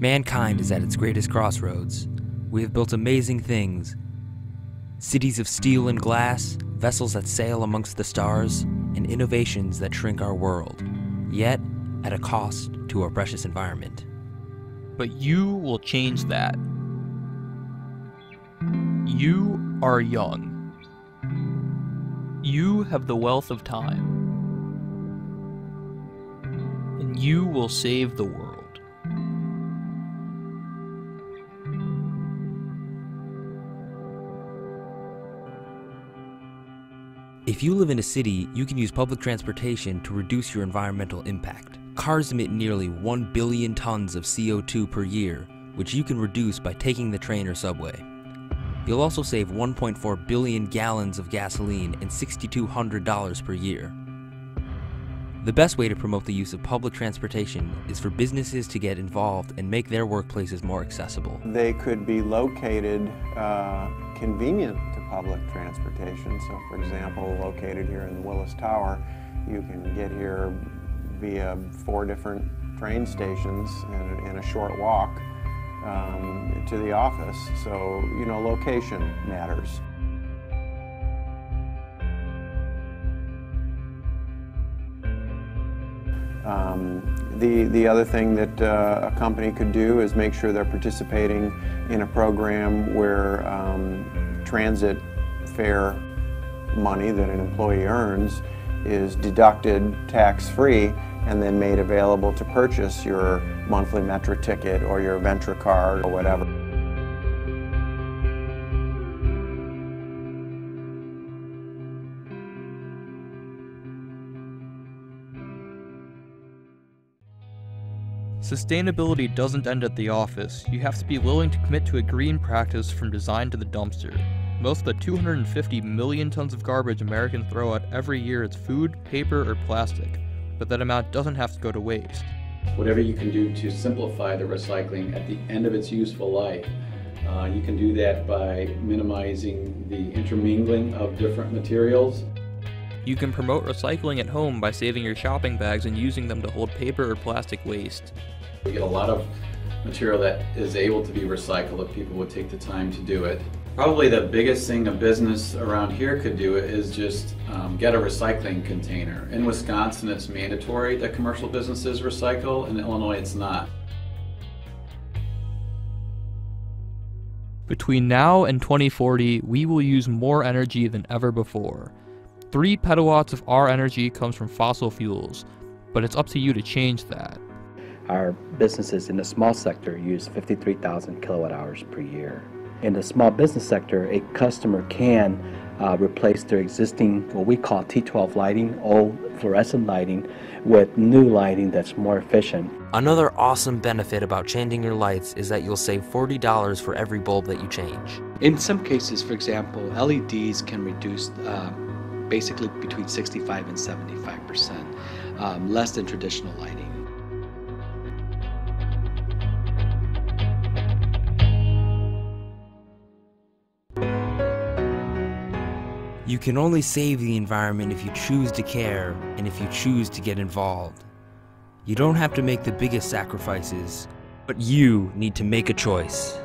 Mankind is at its greatest crossroads. We have built amazing things cities of steel and glass, vessels that sail amongst the stars, and innovations that shrink our world, yet at a cost to our precious environment. But you will change that. You are young. You have the wealth of time. And you will save the world. If you live in a city, you can use public transportation to reduce your environmental impact. Cars emit nearly 1 billion tons of CO2 per year, which you can reduce by taking the train or subway. You'll also save 1.4 billion gallons of gasoline and $6,200 per year. The best way to promote the use of public transportation is for businesses to get involved and make their workplaces more accessible. They could be located uh, convenient to public transportation. So for example, located here in Willis Tower, you can get here via four different train stations in a short walk um, to the office. So, you know, location matters. Um, the, the other thing that uh, a company could do is make sure they're participating in a program where um, transit fare money that an employee earns is deducted tax-free and then made available to purchase your monthly Metra ticket or your Ventra card or whatever. Sustainability doesn't end at the office. You have to be willing to commit to a green practice from design to the dumpster. Most of the 250 million tons of garbage Americans throw out every year is food, paper, or plastic, but that amount doesn't have to go to waste. Whatever you can do to simplify the recycling at the end of its useful life, uh, you can do that by minimizing the intermingling of different materials. You can promote recycling at home by saving your shopping bags and using them to hold paper or plastic waste. We get a lot of material that is able to be recycled if people would take the time to do it. Probably the biggest thing a business around here could do is just um, get a recycling container. In Wisconsin, it's mandatory that commercial businesses recycle. In Illinois, it's not. Between now and 2040, we will use more energy than ever before. 3 petawatts of our energy comes from fossil fuels, but it's up to you to change that. Our businesses in the small sector use 53,000 kilowatt hours per year. In the small business sector, a customer can uh, replace their existing, what we call T12 lighting, old fluorescent lighting, with new lighting that's more efficient. Another awesome benefit about changing your lights is that you'll save $40 for every bulb that you change. In some cases, for example, LEDs can reduce uh, basically between 65 and 75 percent, um, less than traditional lighting. You can only save the environment if you choose to care and if you choose to get involved. You don't have to make the biggest sacrifices, but you need to make a choice.